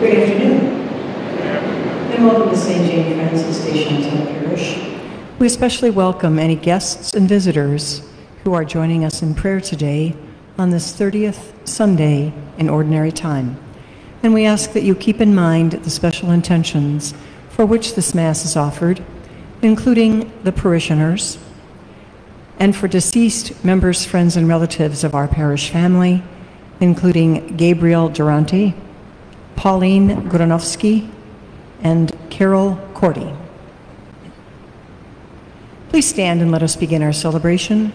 Good afternoon. And welcome to St. Jane Frances de Chantal Parish. We especially welcome any guests and visitors who are joining us in prayer today on this 30th Sunday in Ordinary Time. And we ask that you keep in mind the special intentions for which this Mass is offered, including the parishioners, and for deceased members, friends, and relatives of our parish family, including Gabriel Durante, Pauline Granovsky, and Carol Cordy. Please stand and let us begin our celebration.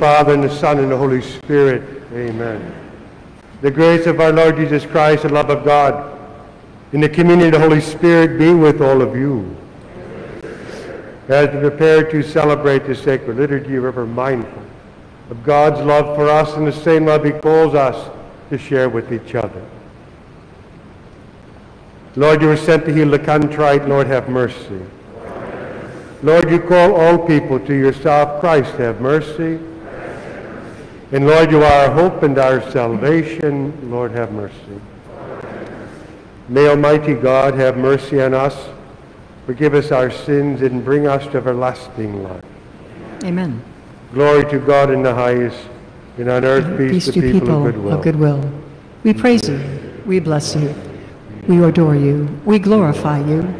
Father, and the Son, and the Holy Spirit. Amen. The grace of our Lord Jesus Christ, the love of God, and the communion of the Holy Spirit be with all of you. As we prepare to celebrate the sacred liturgy, we're ever mindful of God's love for us and the same love he calls us to share with each other. Lord, you were sent to heal the contrite. Lord, have mercy. Lord, you call all people to yourself. Christ, have mercy. And Lord, you are our hope and our salvation. Lord, have mercy. May Almighty God have mercy on us, forgive us our sins, and bring us to everlasting life. Amen. Glory to God in the highest, and on earth peace, peace to people, people of, goodwill. of goodwill. We praise you. We bless you. We adore you. We glorify you.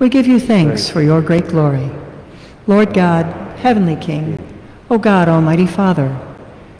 We give you thanks for your great glory. Lord God, Heavenly King, O God, Almighty Father,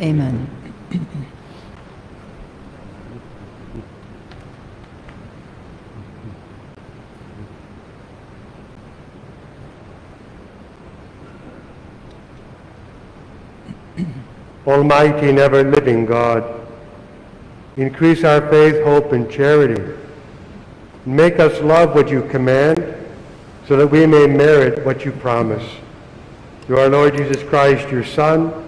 Amen. Almighty and ever living God, increase our faith, hope, and charity. Make us love what you command so that we may merit what you promise. Through our Lord Jesus Christ, your Son,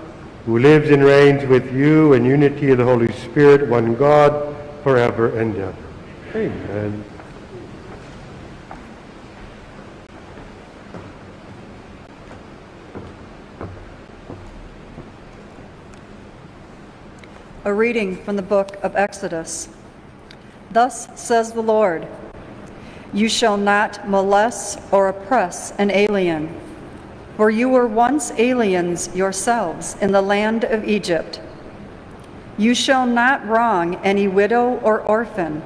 who lives and reigns with you in unity of the Holy Spirit, one God, forever and ever. Amen. A reading from the book of Exodus. Thus says the Lord, You shall not molest or oppress an alien for you were once aliens yourselves in the land of Egypt. You shall not wrong any widow or orphan.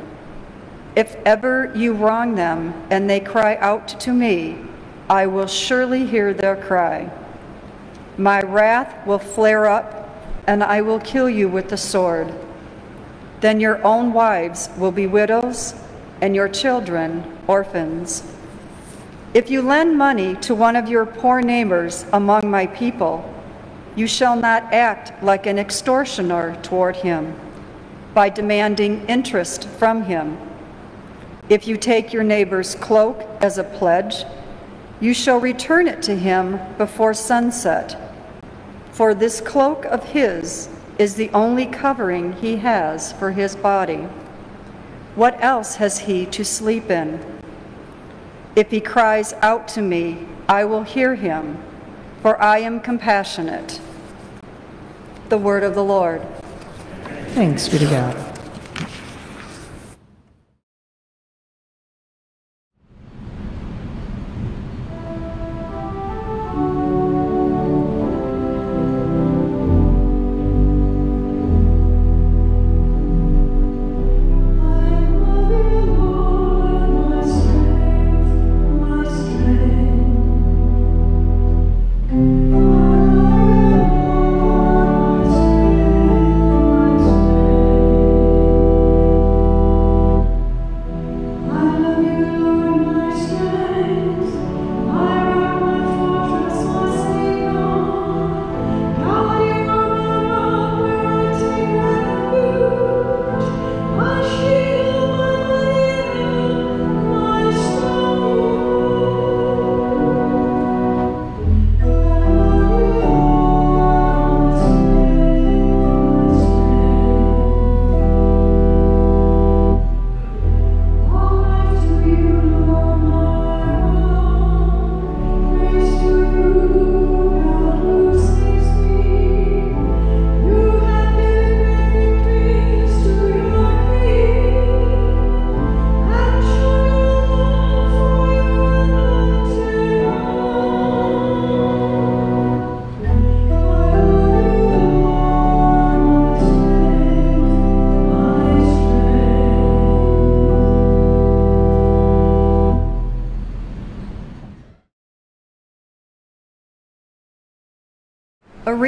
If ever you wrong them and they cry out to me, I will surely hear their cry. My wrath will flare up, and I will kill you with the sword. Then your own wives will be widows, and your children orphans. If you lend money to one of your poor neighbors among my people, you shall not act like an extortioner toward him by demanding interest from him. If you take your neighbor's cloak as a pledge, you shall return it to him before sunset. For this cloak of his is the only covering he has for his body. What else has he to sleep in? If he cries out to me, I will hear him, for I am compassionate. The word of the Lord. Thanks be to God.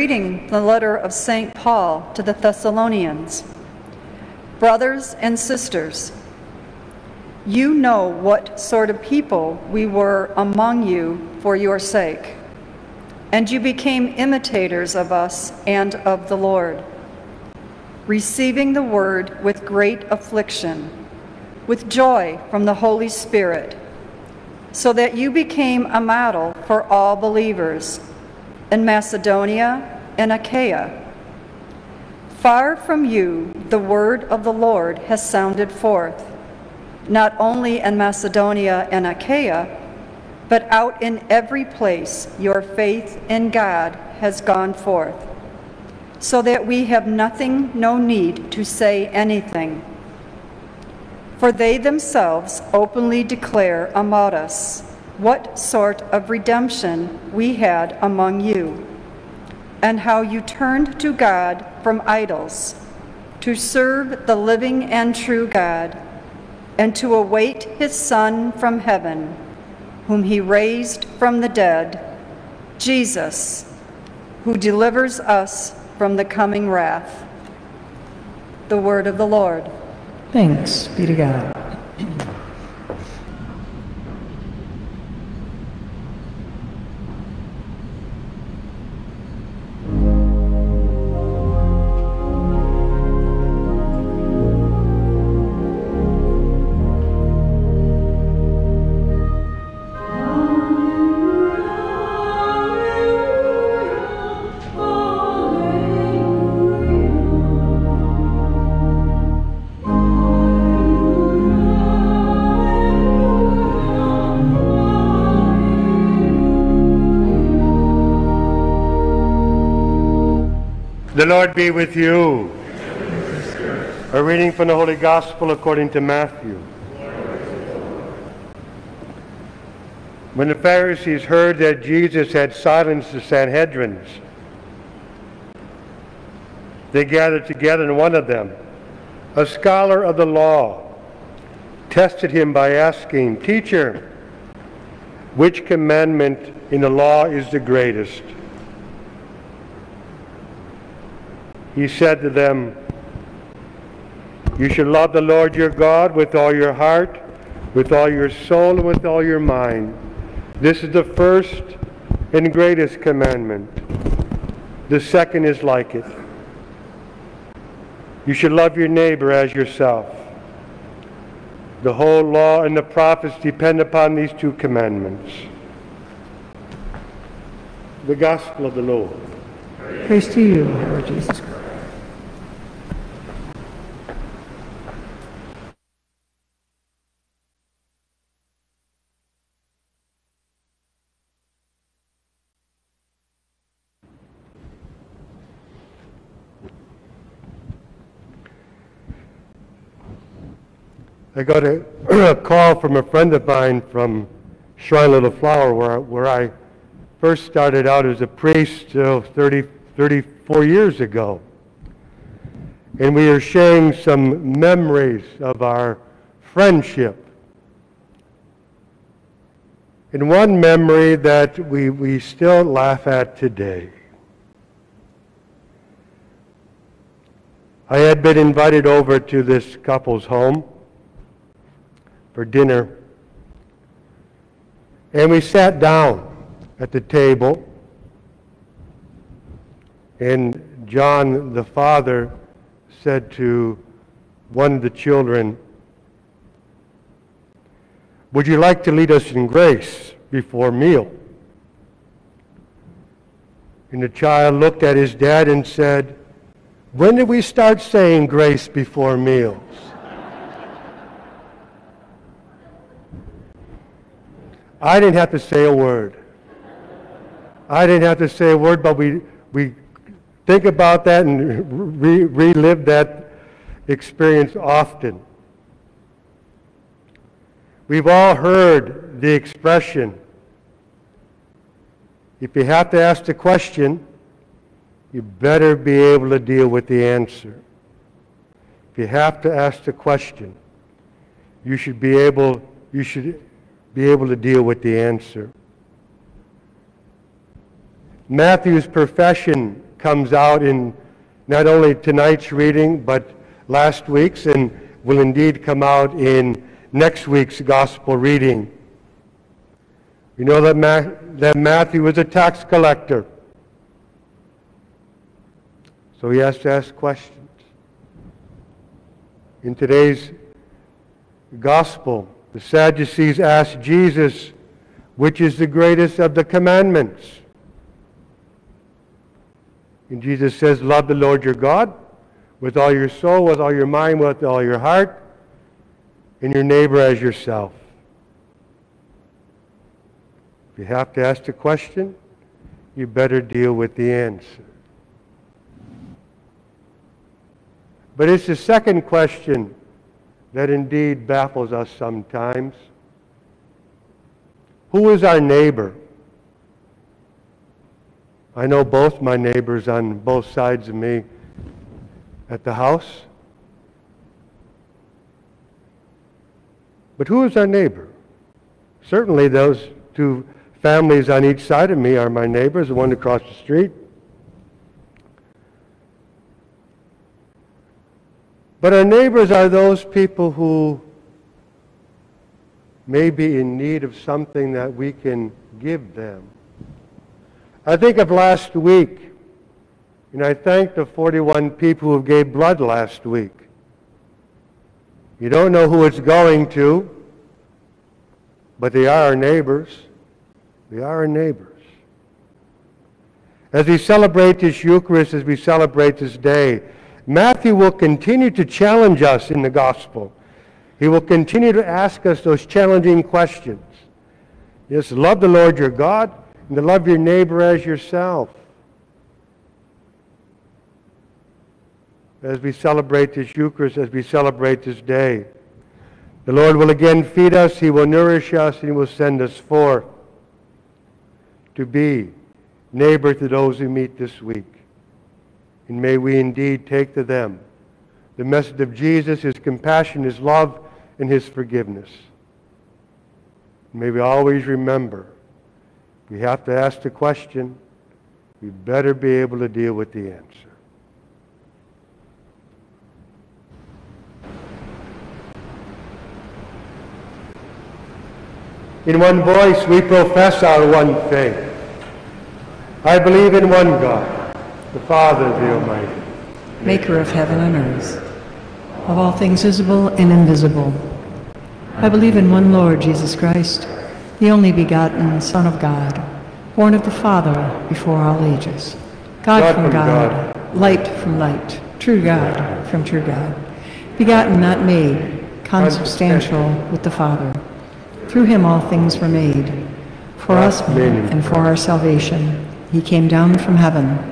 Reading the letter of St. Paul to the Thessalonians. Brothers and sisters, you know what sort of people we were among you for your sake, and you became imitators of us and of the Lord, receiving the word with great affliction, with joy from the Holy Spirit, so that you became a model for all believers in Macedonia and Achaia. Far from you, the word of the Lord has sounded forth, not only in Macedonia and Achaia, but out in every place your faith in God has gone forth, so that we have nothing, no need to say anything. For they themselves openly declare about us what sort of redemption we had among you, and how you turned to God from idols to serve the living and true God, and to await his Son from heaven, whom he raised from the dead, Jesus, who delivers us from the coming wrath. The word of the Lord. Thanks be to God. The Lord be with you. A reading from the Holy Gospel according to Matthew. When the Pharisees heard that Jesus had silenced the Sanhedrins, they gathered together, and one of them, a scholar of the law, tested him by asking, Teacher, which commandment in the law is the greatest? He said to them, You should love the Lord your God with all your heart, with all your soul, and with all your mind. This is the first and greatest commandment. The second is like it. You should love your neighbor as yourself. The whole law and the prophets depend upon these two commandments. The Gospel of the Lord. Praise to you, Lord Jesus Christ. I got a, a call from a friend of mine from Shrine Little Flower, where, where I first started out as a priest uh, 30, 34 years ago. And we are sharing some memories of our friendship. And one memory that we, we still laugh at today. I had been invited over to this couple's home for dinner. And we sat down at the table, and John, the father, said to one of the children, Would you like to lead us in grace before meal? And the child looked at his dad and said, When did we start saying grace before meals? I didn't have to say a word. I didn't have to say a word, but we, we think about that and re- relive that experience often. We've all heard the expression if you have to ask the question, you better be able to deal with the answer. If you have to ask the question, you should be able, you should be able to deal with the answer. Matthew's profession comes out in not only tonight's reading, but last week's, and will indeed come out in next week's gospel reading. We know that, Ma- that Matthew was a tax collector. So he has to ask questions. In today's gospel, the Sadducees asked Jesus, which is the greatest of the commandments? And Jesus says, Love the Lord your God with all your soul, with all your mind, with all your heart, and your neighbor as yourself. If you have to ask the question, you better deal with the answer. But it's the second question that indeed baffles us sometimes. Who is our neighbor? I know both my neighbors on both sides of me at the house. But who is our neighbor? Certainly those two families on each side of me are my neighbors, the one across the street. But our neighbors are those people who may be in need of something that we can give them. I think of last week, and I thank the 41 people who gave blood last week. You don't know who it's going to, but they are our neighbors. They are our neighbors. As we celebrate this Eucharist, as we celebrate this day, Matthew will continue to challenge us in the gospel. He will continue to ask us those challenging questions. Yes, love the Lord your God and to love your neighbor as yourself. As we celebrate this Eucharist, as we celebrate this day, the Lord will again feed us, He will nourish us, and He will send us forth to be neighbor to those we meet this week. And may we indeed take to them the message of Jesus, his compassion, his love, and his forgiveness. May we always remember we have to ask the question, we better be able to deal with the answer. In one voice, we profess our one faith. I believe in one God the Father, the Almighty, maker of heaven and earth, of all things visible and invisible. I believe in one Lord Jesus Christ, the only begotten Son of God, born of the Father before all ages. God, God from, God, God, light from light, true God from true God, begotten, not made, consubstantial with the Father. Through him all things were made. For us and for our salvation, he came down from heaven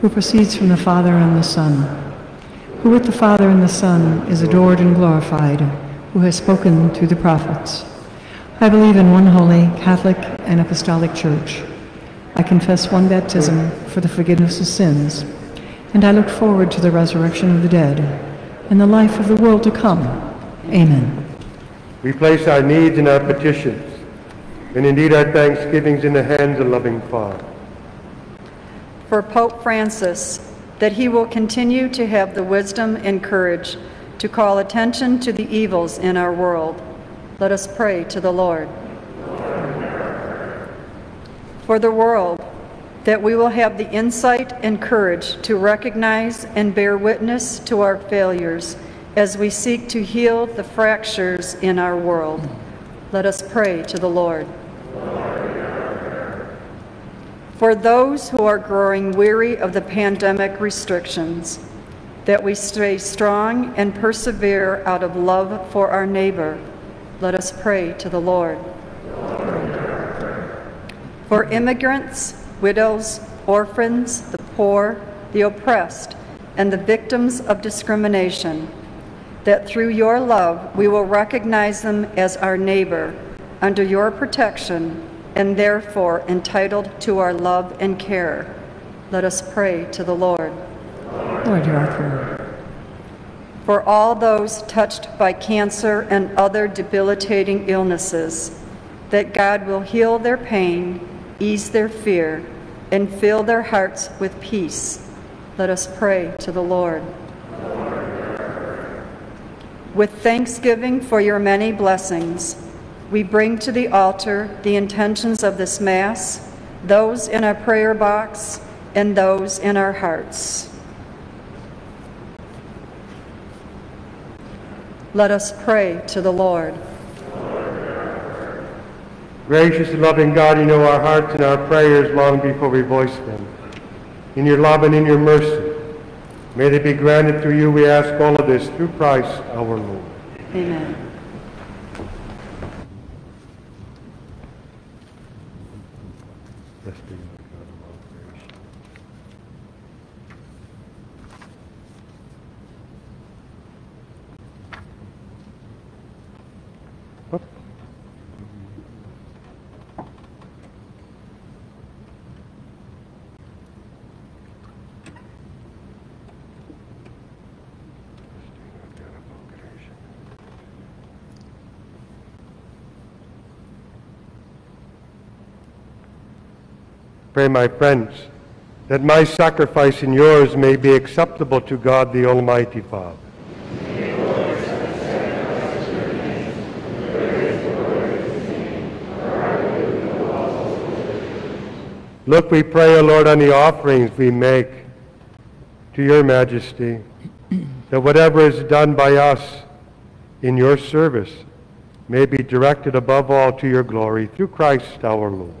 who proceeds from the Father and the Son, who with the Father and the Son is adored and glorified, who has spoken through the prophets. I believe in one holy, Catholic, and Apostolic Church. I confess one baptism for the forgiveness of sins, and I look forward to the resurrection of the dead and the life of the world to come. Amen. We place our needs and our petitions, and indeed our thanksgivings in the hands of loving Father for Pope Francis that he will continue to have the wisdom and courage to call attention to the evils in our world. Let us pray to the Lord. For the world, that we will have the insight and courage to recognize and bear witness to our failures as we seek to heal the fractures in our world. Let us pray to the Lord for those who are growing weary of the pandemic restrictions, that we stay strong and persevere out of love for our neighbor. Let us pray to the Lord. For immigrants widows, orphans, the poor, the oppressed, and the victims of discrimination, that through your love we will recognize them as our neighbor under your protection and therefore entitled to our love and care. Let us pray to the Lord. Lord, hear our prayer. For all those touched by cancer and other debilitating illnesses, that God will heal their pain, ease their fear, and fill their hearts with peace. Let us pray to the Lord. With thanksgiving for your many blessings, we bring to the altar the intentions of this Mass, those in our prayer box, and those in our hearts. Let us pray to the Lord. Gracious and loving God, you know our hearts and our prayers long before we voice them. In your love and in your mercy, may they be granted through you. We ask all of this through Christ our Lord. Amen. Blessed be the God of all creation. Up. Blessed be the God of all creation. Pray, my friends, that my sacrifice and yours may be acceptable to God the Almighty Father. Look, we pray, O Lord, on the offerings we make to your majesty, that whatever is done by us in your service may be directed above all to your glory through Christ our Lord.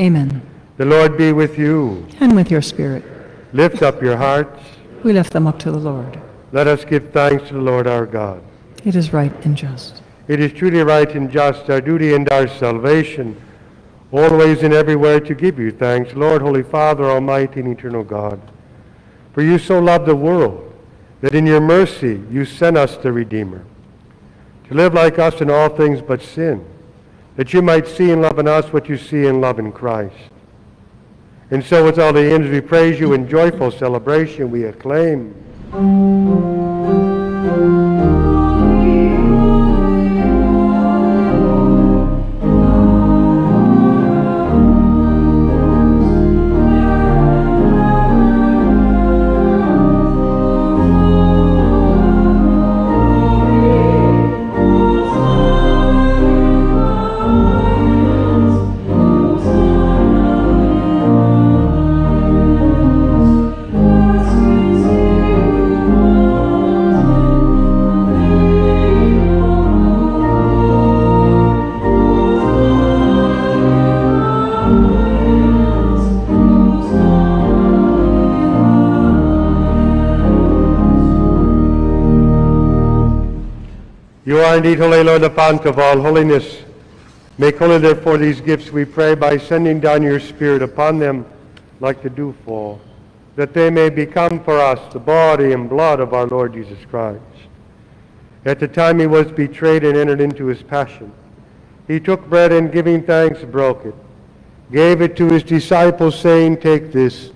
Amen. The Lord be with you. And with your spirit, Lift up your hearts. we lift them up to the Lord. Let us give thanks to the Lord our God. It is right and just. It is truly right and just, our duty and our salvation, always and everywhere to give you thanks, Lord, Holy Father, Almighty and eternal God. For you so loved the world that in your mercy you sent us the Redeemer, to live like us in all things but sin, that you might see and love in us what you see and love in Christ. And so with all the hymns we praise you in joyful celebration we acclaim. Indeed holy, Lord, the fount of all holiness. Make holy, therefore, these gifts, we pray, by sending down your Spirit upon them like the dewfall, that they may become for us the body and blood of our Lord Jesus Christ. At the time he was betrayed and entered into his passion, he took bread and giving thanks broke it, gave it to his disciples, saying, Take this,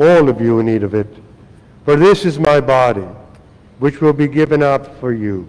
all of you in need of it, for this is my body, which will be given up for you.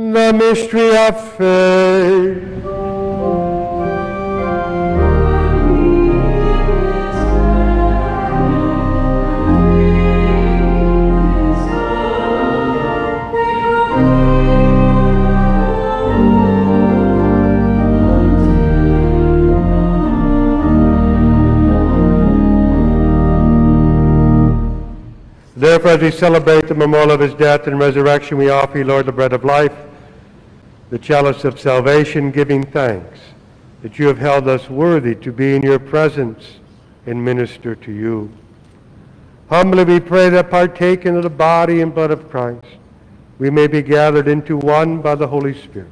the mystery of faith. Therefore, as we celebrate the memorial of his death and resurrection, we offer you, Lord, the bread of life the chalice of salvation, giving thanks that you have held us worthy to be in your presence and minister to you. Humbly we pray that partaking of the body and blood of Christ, we may be gathered into one by the Holy Spirit.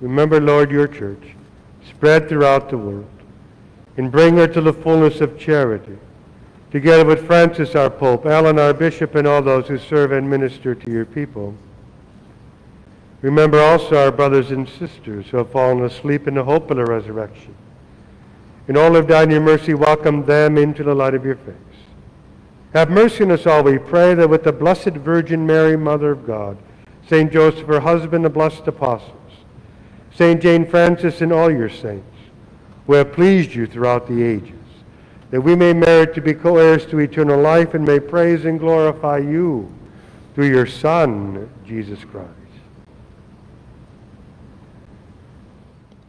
Remember, Lord, your church, spread throughout the world, and bring her to the fullness of charity, together with Francis, our Pope, Allen, our Bishop, and all those who serve and minister to your people. Remember also our brothers and sisters who have fallen asleep in the hope of the resurrection. In all of thine your mercy, welcome them into the light of your face. Have mercy on us all, we pray, that with the Blessed Virgin Mary, Mother of God, St. Joseph, her husband, the blessed apostles, St. Jane Frances, and all your saints, who have pleased you throughout the ages, that we may merit to be co-heirs to eternal life and may praise and glorify you through your Son, Jesus Christ.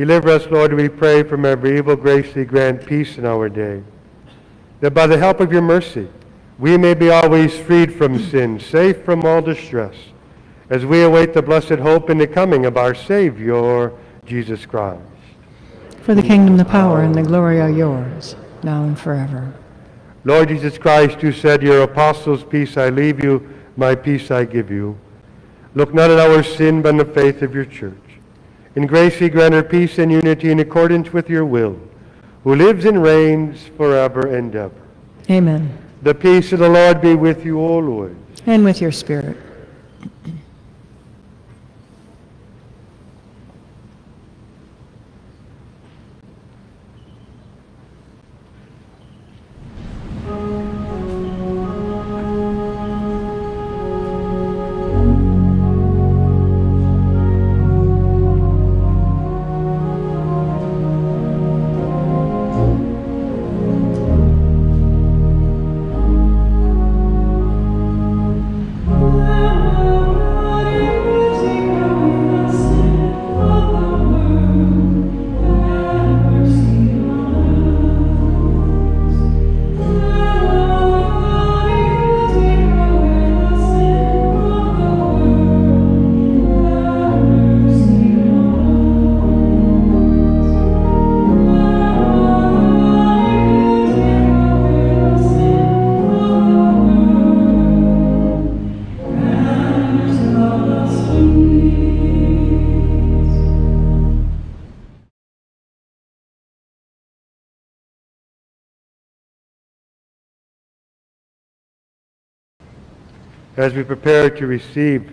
Deliver us, Lord, we pray, from every evil. Graciously grant peace in our day. That by the help of your mercy, we may be always freed from sin, safe from all distress, as we await the blessed hope in the coming of our Savior, Jesus Christ. For the kingdom, the power, and the glory are yours, now and forever. Lord Jesus Christ, you said, Your apostles' peace I leave you, my peace I give you. Look not at our sin, but on the faith of your church. In grace he grant her peace and unity in accordance with your will, who lives and reigns forever and ever. Amen. The peace of the Lord be with you always. And with your spirit. As we prepare to receive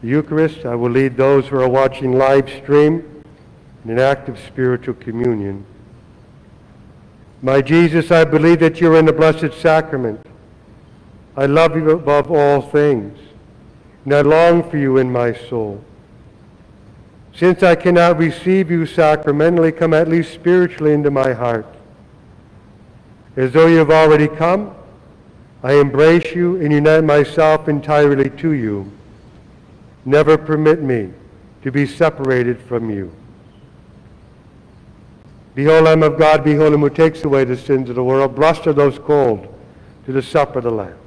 the Eucharist, I will lead those who are watching live stream in an act of spiritual communion. My Jesus, I believe that you are in the Blessed Sacrament. I love you above all things, and I long for you in my soul. Since I cannot receive you sacramentally, come at least spiritually into my heart. As though you have already come, I embrace you and unite myself entirely to you. Never permit me to be separated from you. Behold, Lamb of God, behold him who takes away the sins of the world. Blessed are those called to the supper of the Lamb.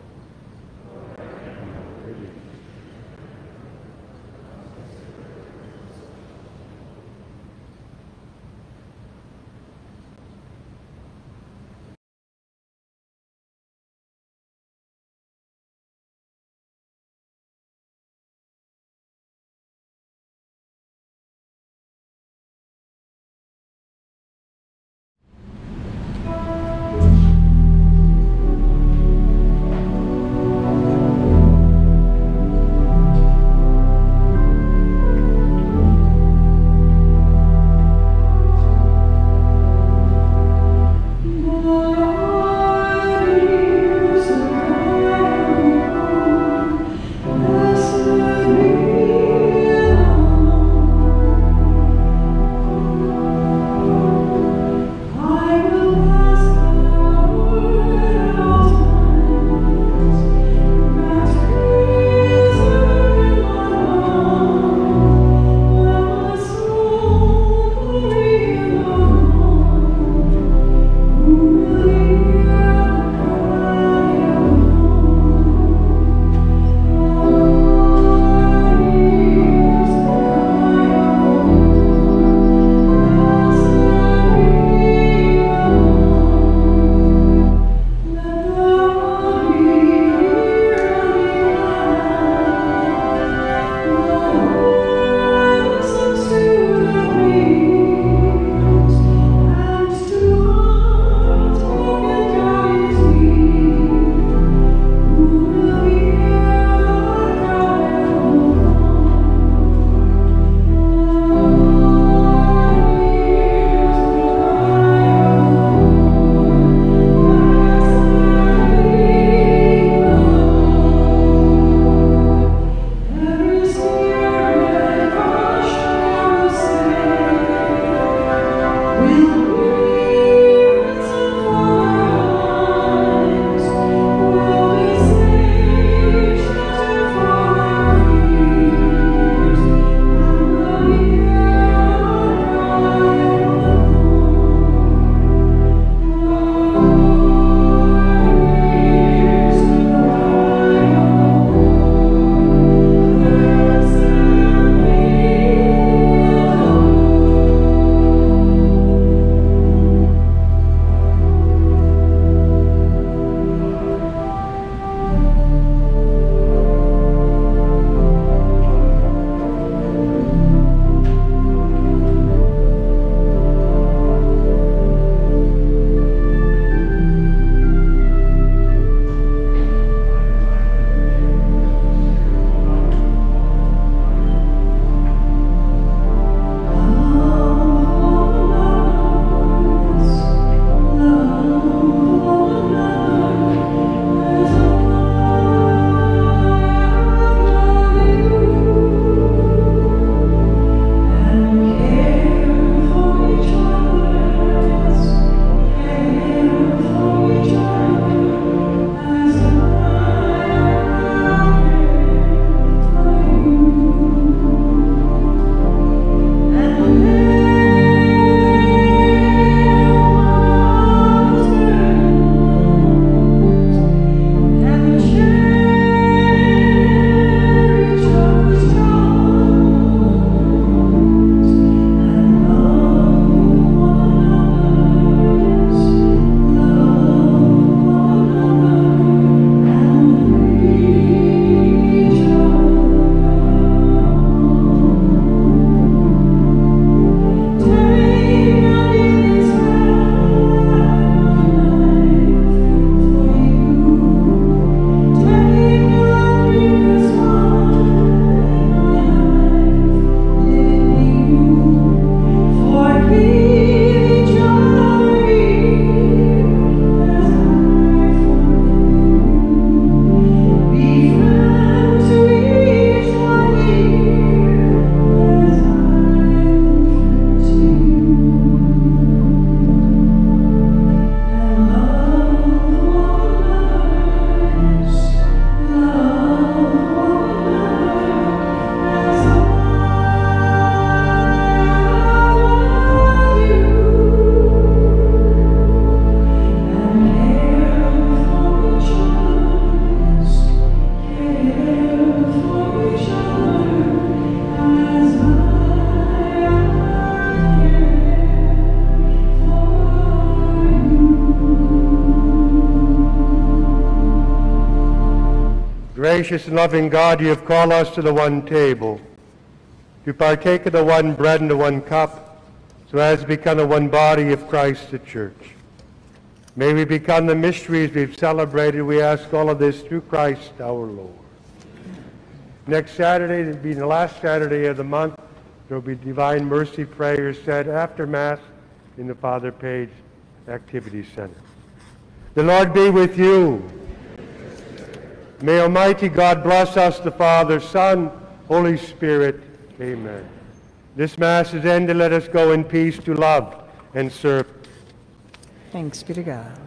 Gracious and loving God, you have called us to the one table, to partake of the one bread and the one cup, so as to become the one body of Christ the church. May we become the mysteries we've celebrated. We ask all of this through Christ our Lord. Next Saturday, it'll be the last Saturday of the month, there will be Divine Mercy prayers said after Mass in the Father Page Activity Center. The Lord be with you. May Almighty God bless us, the Father, Son, Holy Spirit. Amen. This Mass is ended. Let us go in peace to love and serve. Thanks be to God.